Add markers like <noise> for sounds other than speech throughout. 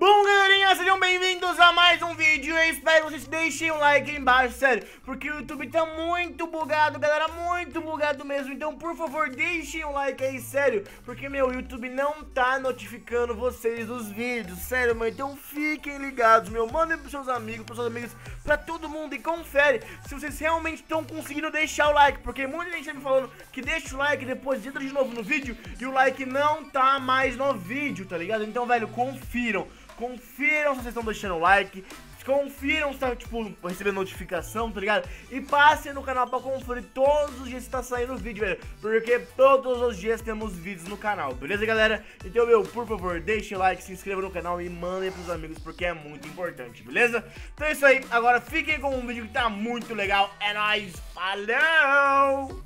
Bom, galerinha, sejam bem-vindos a mais um vídeo. Eu espero que vocês deixem o like aí embaixo, sério Porque o YouTube tá muito bugado, galera, muito bugado mesmo. Então, por favor, deixem o like aí, sério Porque, meu, o YouTube não tá notificando vocês dos vídeos, sério, mano Então, fiquem ligados, meu, mandem pros seus amigos, pros seus amigos Pra todo mundo e confere se vocês realmente estão conseguindo deixar o like Porque muita gente tá me falando que deixa o like, depois entra de novo no vídeo E o like não tá mais no vídeo, tá ligado? Então, velho, confiram Confiram se vocês estão deixando o like Confiram se tá, tipo, recebendo notificação, tá ligado? E passem no canal pra conferir todos os dias que tá saindo vídeo, velho Porque todos os dias temos vídeos no canal, beleza, galera? Então, meu, por favor, deixem o like, se inscrevam no canal e mandem pros amigos Porque é muito importante, beleza? Então é isso aí, agora fiquem com um vídeo que tá muito legal É nóis, falou!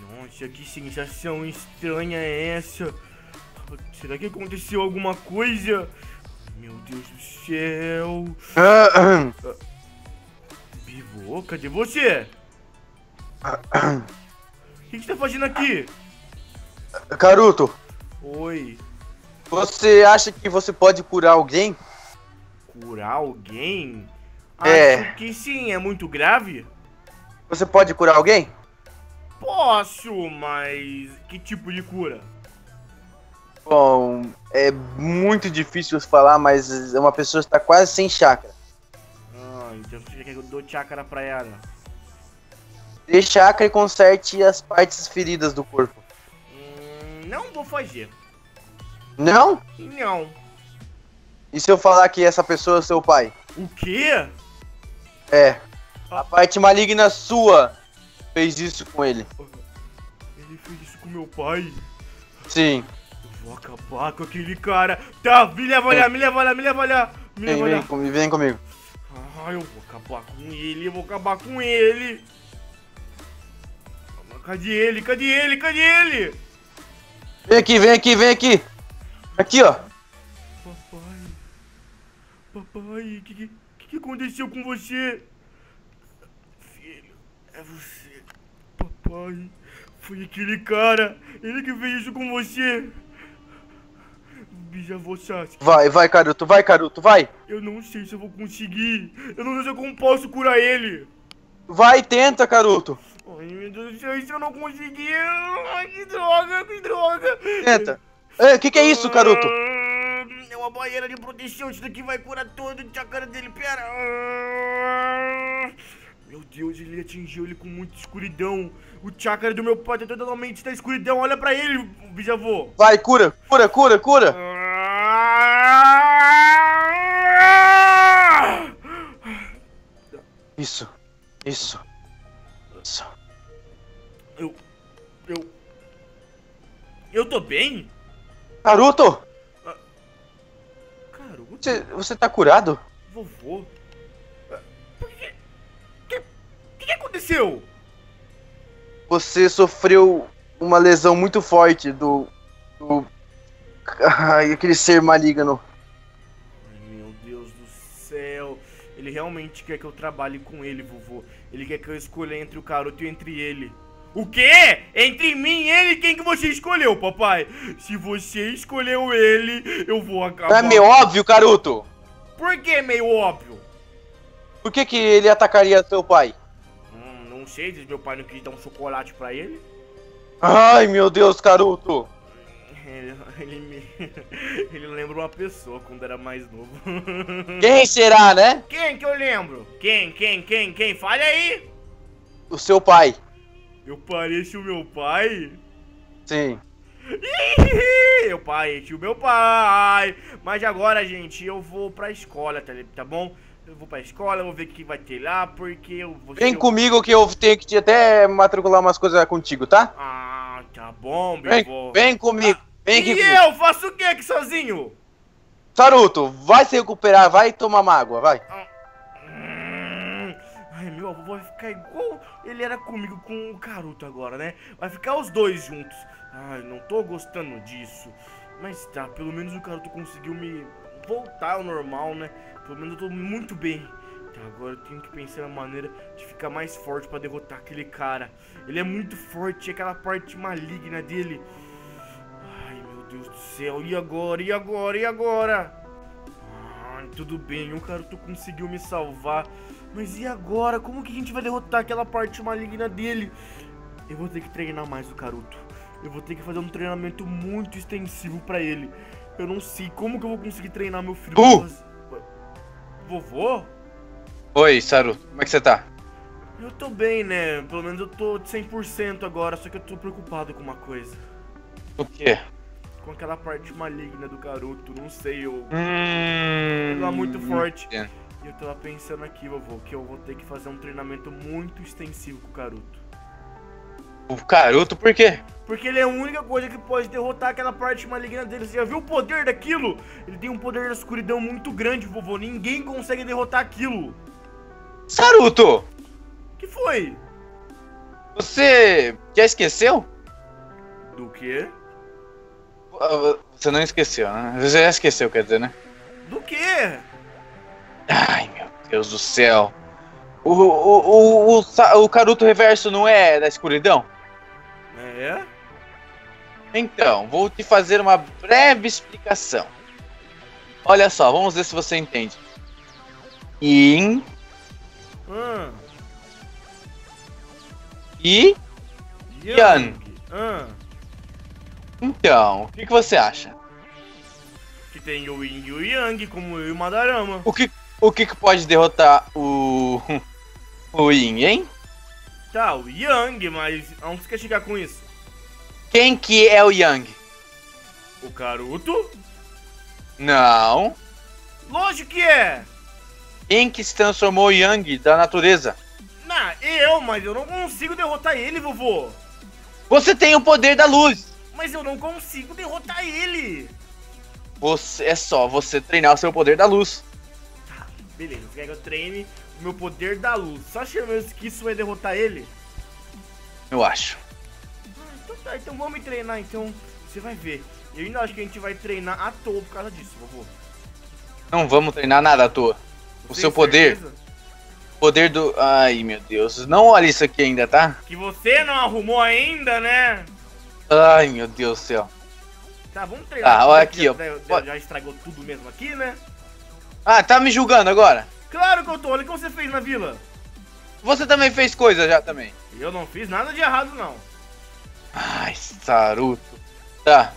Nossa, que sensação estranha é essa? Será que aconteceu alguma coisa? Deus do céu. Ah, Bivô, cadê você? O que, que você tá fazendo aqui? Caruto, Oi, você acha que você pode curar alguém? curar alguém? É. Acho que sim, é muito grave? Você pode curar alguém? Posso, mas que tipo de cura? Bom, é muito difícil falar, mas uma pessoa está quase sem chakra. Ah, então você quer que eu dou chácara pra ela? Dê chakra e conserte as partes feridas do corpo. Hum, não vou fazer. Não? Não. E se eu falar que essa pessoa é seu pai? O quê? É. A parte maligna sua fez isso com ele. Ele fez isso com meu pai. Sim. Vou acabar com aquele cara. Tá, me leva olhar, me leva olhar, me leva olhar. Me Vem, leva vem, olhar. comigo, vem comigo. Ah, eu vou acabar com ele, eu vou acabar com ele. Cadê ele? Cadê ele? Cadê ele? Vem aqui, vem aqui, vem aqui. Aqui, ó. Papai. Papai, o que, que que aconteceu com você? Filho, é você. Papai, foi aquele cara. Ele que fez isso com você. Bisavô Sasuke. Vai, vai, Caruto, vai, Caruto, vai. Eu não sei se eu vou conseguir. Eu não sei como posso curar ele. Vai, tenta, Caruto. Ai, meu Deus do céu, se eu não conseguir? Ai, que droga, que droga. Tenta. O que, que é isso, Caruto? Ah, É uma barreira de proteção. Isso daqui vai curar todo o chakra dele. Pera. Ah, Meu Deus, ele atingiu ele com muita escuridão. O chakra do meu pai tá totalmente na escuridão. Olha pra ele, bisavô. Vai, cura, cura, cura, cura. Ah! Isso, isso, isso. Eu. Eu. Eu tô bem? Naruto, Cara, o você, você tá curado? vovô. Por que. Que, que, que aconteceu? Você sofreu uma lesão muito forte do. do. Ai, aquele ser maligno. Ele realmente quer que eu trabalhe com ele, vovô. Ele quer que eu escolha entre o Caruto e entre ele. O quê? Entre mim e ele? Quem que você escolheu, papai? Se você escolheu ele, eu vou acabar. é meio óbvio, Caruto? Por que meio óbvio? Por que, que ele atacaria seu pai? Hum, não sei, meu pai não quis dar um chocolate pra ele. Ai, meu Deus, Caruto. Ele, <laughs> ele me. <laughs> Ele lembra uma pessoa quando era mais novo. <laughs> Quem será, né? Quem que eu lembro? Quem, quem, quem, quem? Fale aí! O seu pai. Eu pareço o meu pai? Sim. Eu pareci o meu pai. Mas agora, gente, eu vou pra escola, tá, tá bom? Eu vou pra escola, eu vou ver o que vai ter lá, porque eu vou Vem o- comigo que eu tenho que te até matricular umas coisas contigo, tá? Ah, tá bom, meu Vem, vem comigo. Vem aqui E comigo. eu faço o que aqui sozinho? Saruto, vai se recuperar, vai tomar uma água, vai. Hum, Ai, meu avô vai ficar igual ele era comigo com o Caruto agora, né? Vai ficar os dois juntos. Ai, não tô gostando disso. Mas tá, pelo menos o Caruto conseguiu me voltar ao normal, né? Pelo menos eu tô muito bem. Tá, agora eu tenho que pensar na maneira de ficar mais forte pra derrotar aquele cara. Ele é muito forte, aquela parte maligna dele. Deus do céu, e agora? E agora? E agora? tudo bem, o Karuto conseguiu me salvar. Mas e agora? Como que a gente vai derrotar aquela parte maligna dele? Eu vou ter que treinar mais o Karuto. Eu vou ter que fazer um treinamento muito extensivo pra ele. Eu não sei como que eu vou conseguir treinar meu filho. Uh! Vovô? Oi, Saru, como é que você tá? Eu tô bem, né? Pelo menos eu tô de 100% agora, só que eu tô preocupado com uma coisa. O quê? Com aquela parte maligna do Karuto, não sei, eu... Hum. Ele é muito forte. entendo. E eu tava pensando aqui, vovô, que eu vou ter que fazer um treinamento muito extensivo com o Karuto. O Karuto, por quê? Porque ele é a única coisa que pode derrotar aquela parte maligna dele. Você já viu o poder daquilo? Ele tem um poder da escuridão muito grande, vovô. Ninguém consegue derrotar aquilo. Saruto, que foi? você já esqueceu? Do quê? Ah, Você não esqueceu, né? Você já esqueceu, quer dizer, né? Do quê? Ai, meu Deus do céu. O, o, o, o, o Karuto Reverso não é da escuridão? É? Então, vou te fazer uma breve explicação. Olha só, vamos ver se você entende. Yin Ah. e. Yang. Ah. Então, o que, que você acha? Que tem o Yin e o Yang, como eu e o Madarama. O que, o que, que pode derrotar o. <laughs> O Yin, hein? Tá, o Yang, mas aonde você quer chegar com isso? Quem que é o Yang? O Karuto? Não. Lógico que é! Quem que se transformou o Yang da natureza? Não, eu, mas eu não consigo derrotar ele, vovô! Você tem o poder da luz. Mas eu não consigo derrotar ele! Você, é só você treinar o seu poder da luz. Tá, beleza, você quer que eu treine o meu poder da luz. Só achando que isso vai derrotar ele? Eu acho. Ah, então tá, então vamos treinar então. Você vai ver. Eu ainda acho que a gente vai treinar à toa por causa disso, vovô. Não vamos treinar nada à toa. O Você seu tem poder, certeza? poder do. Ai meu Deus. Não olha isso aqui ainda, tá? Que você não arrumou ainda, né? Ai meu Deus do céu. Tá, vamos treinar. Já- olha aqui, já, ó. Já, já estragou tudo mesmo aqui, né? Ah, tá me julgando agora? Claro que eu tô. Olha o que você fez na vila. Você também fez coisa já também. Eu não fiz nada de errado, não. Ai, Saruto. Tá.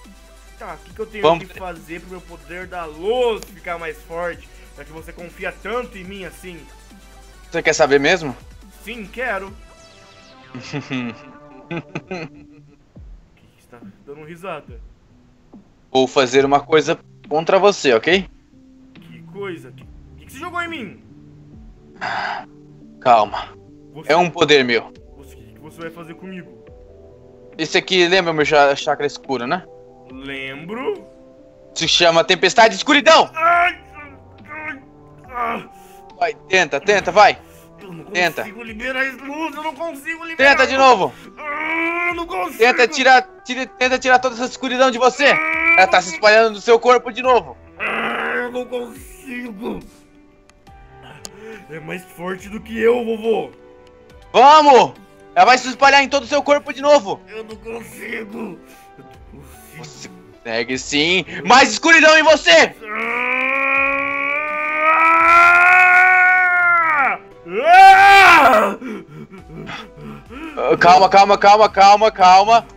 Tá, o que, que eu tenho Vamos que fazer pro meu poder da luz ficar mais forte? Já que você confia tanto em mim assim. Você quer saber mesmo? Sim, quero. <laughs> que que você tá dando risada? Vou fazer uma coisa contra você, ok? Que coisa? Que, que, que você jogou em mim? Calma. Você, É um poder meu. o que, você vai fazer comigo? Esse aqui lembra meu cha- chakra escuro, né? Lembro. Se chama Tempestade de Escuridão. Ai, ai, ah, Vai, tenta, tenta, vai. eu não Tenta. consigo liberar as luzes, eu não consigo liberar. Tenta de novo. Ah, não consigo. Tenta tirar, tira, tenta tirar toda essa escuridão de você. Ela tá se espalhando no seu corpo de novo. Ah, eu não consigo. É mais forte do que eu, vovô. Vamos! Ela vai se espalhar em todo o seu corpo de novo. Eu não consigo. Eu não consigo. Você consegue sim. Mais escuridão em você! Ah! Ah! Calma, calma, calma, calma, calma.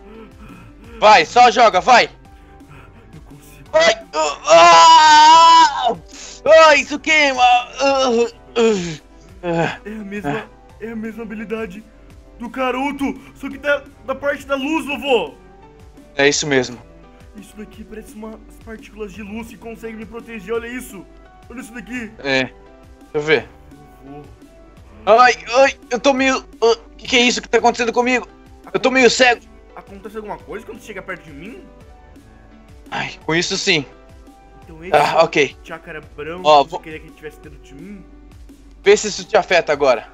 Vai, só joga, vai. Ai, ah, ah, ah, isso queima. Ah, ah. É a mesma, é a mesma habilidade do Karuto, só que da, da parte da luz, vovô. É isso mesmo. Isso daqui parece umas partículas de luz que conseguem me proteger, olha isso. Olha isso daqui. É. Deixa eu ver. Vovô. Ai, ai, eu tô meio. O que, que é isso que tá acontecendo comigo? Eu tô meio cego. Acontece alguma coisa quando chega perto de mim? Ai, com isso sim. Então esse Ah, ok. chácara vou- você queria que tivesse dentro de mim? Vê se isso te afeta agora.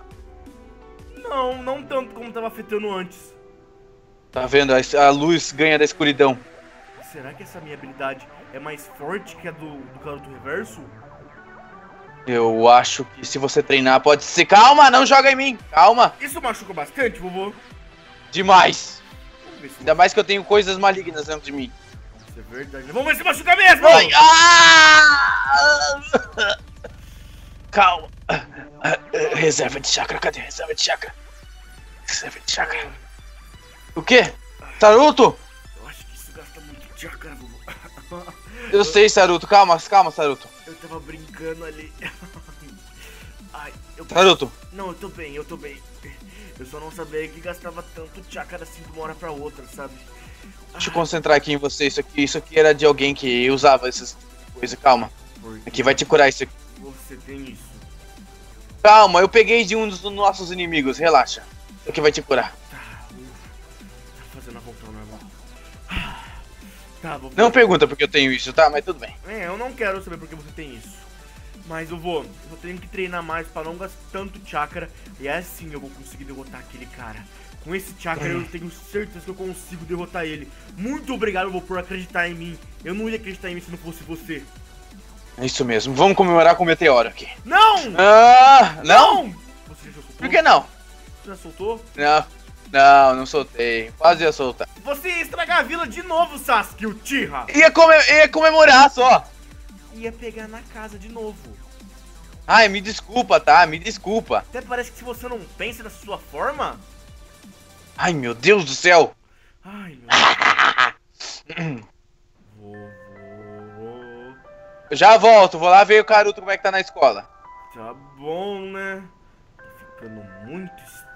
Não, não tanto como tava afetando antes. Tá vendo? A, luz ganha da escuridão. Será que essa minha habilidade é mais forte que a do, do Karuto Reverso? Eu acho que se você treinar pode ser. Calma, não joga em mim. Calma. Isso machuca bastante, vovô? Demais. Ainda mais que eu tenho coisas malignas dentro de mim. isso é verdade. Vamos ver se machuca mesmo! Ai, ah! calma. Reserva de chakra, cadê? Reserva de chakra. Reserva de chakra. O quê? Saruto? Eu acho que isso gasta muito chakra, vovô. Eu sei, Saruto. Calma, calma, Saruto. Eu tava brincando ali. Ai, eu... Saruto. Não, eu tô bem, eu tô bem. Eu só não sabia que gastava tanto chakra assim de uma hora pra outra, sabe? Deixa eu concentrar aqui em você. Isso aqui, isso aqui era de alguém que usava essas coisas. Calma. Aqui vai te curar isso aqui. você tem isso. Calma, eu peguei de um dos nossos inimigos. Relaxa. Isso aqui vai te curar. Tá. Tá fazendo a volta ao normal. Tá, vou Não pergunta porque eu tenho isso, tá? Mas tudo bem. É, eu não quero saber porque você tem isso. Mas eu vou, eu tenho que treinar mais pra não gastar tanto chakra. E é assim eu vou conseguir derrotar aquele cara. Com esse chakra eu tenho certeza que eu consigo derrotar ele. Muito obrigado, vou por acreditar em mim. Eu não ia acreditar em mim se não fosse você. É isso mesmo. Vamos comemorar com o meteoro aqui. Não! Ah, não? Você já soltou? Por que não? Você já soltou? Não. Não, não soltei. Quase ia soltar. Você ia estragar a vila de novo, Sasuke, o Tira. Ia, come ia comemorar só. Ia pegar na casa de novo. Ai, me desculpa, tá? Me desculpa. Até parece que se você não pensa da sua forma... Ai, meu Deus do céu. Ai, meu... <clears throat> Eu já volto. Vou lá ver o Caruto como é que tá na escola. Tá bom, né? Tá ficando muito estranho.